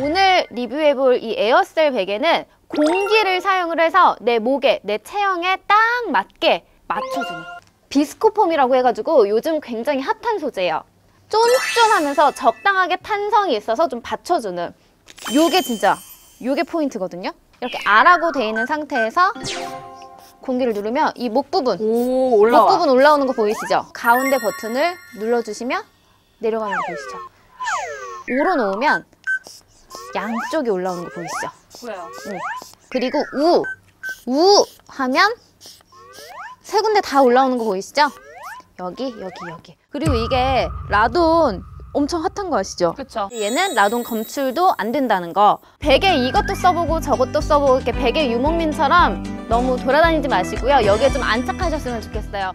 오늘 리뷰해볼 이 에어셀 베개는 공기를 사용을 해서 내 목에, 내 체형에 딱 맞게 맞춰주는 비스코폼이라고 해가지고 요즘 굉장히 핫한 소재예요. 쫀쫀하면서 적당하게 탄성이 있어서 좀 받쳐주는 요게 진짜 요게 포인트거든요. 이렇게 아라고 돼 있는 상태에서 공기를 누르면 이 목 부분 오목 올라와. 부분 올라오는 거 보이시죠? 가운데 버튼을 눌러주시면 내려가는 거 보이시죠? 우로 놓으면 양쪽이 올라오는 거 보이시죠? 보여요. 그리고 우, 우 하면 세 군데 다 올라오는 거 보이시죠? 여기, 여기, 여기. 그리고 이게 라돈 엄청 핫한 거 아시죠? 그렇죠. 얘는 라돈 검출도 안 된다는 거. 베개 이것도 써보고 저것도 써보고 이렇게 베개 유목민처럼 너무 돌아다니지 마시고요. 여기에 좀 안착하셨으면 좋겠어요.